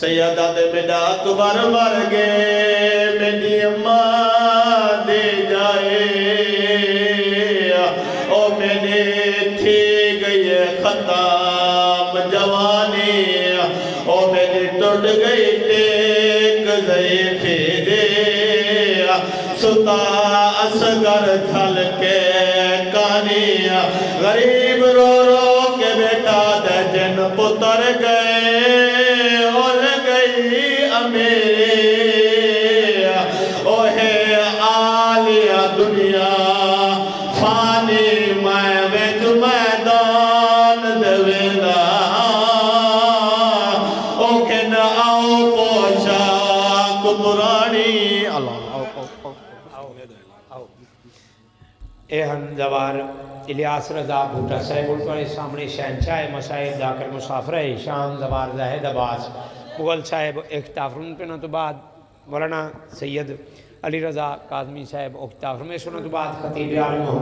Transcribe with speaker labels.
Speaker 1: سیدہ دے میڈا اکبر مر گئے میری اماں دے جائے۔ او میرے تھی گئی ختم جوانی۔ او میری ٹوٹ گئی ٹیک ضعیفی دے ستا اسگر تھل کے کانی۔ غریب رو رو کے بیٹا دے جن پتر گئے۔ اور گئی امیرے اوہے آلیا دنیا، فانی میں ویچ میدان دوینا۔ اوکے نہ آؤ پوشاک پرانی اللہ
Speaker 2: اے ہم زوار الیاس رضا بھوٹا صاحب اٹھوڑے سامنے شہنشاہ مسائل داکر مسافر ہے شام زوار زہد عباس۔ مغل صاحب اختافرون پہ نہ تو بعد مولانا سید علی رضا قادمی صاحب اختافر میں سنت تو بعد خطیب عالم